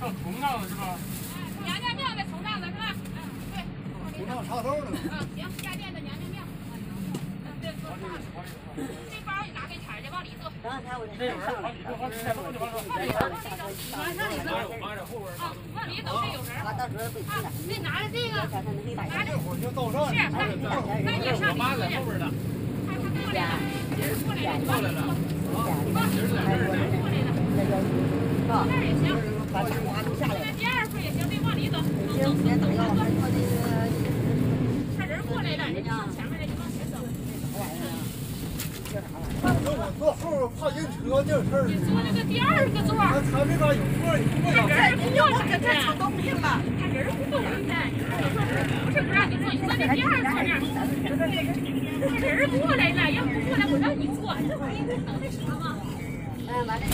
上通道了是吧？娘娘庙在通道子是吧？嗯，对。插头呢。嗯，行，下店的娘娘庙。嗯，对，坐这包你拿给钱去，往里坐。我这有人，往里坐，往里坐就完了。往里走，往里走。往这后边。啊，往里走，这有人。啊，到时候被啊，你拿着这个，拿着。这会儿就到这儿。是，那那你上里坐去。过来了，你往里坐。你往里坐，人过来了。这儿也行。那第二份也行，别往里走，走走走走走。他人过来了，人上前面了，你往前走。那我坐后怕晕车这事儿。你坐那个第二个座。他前面边有座，你坐他人不过来的，他都病了。他人不过来的，不是不让你坐，你坐那第二座那儿。他人过来了，要不过来我让你坐，这玩意儿能那啥吗？嗯，完了，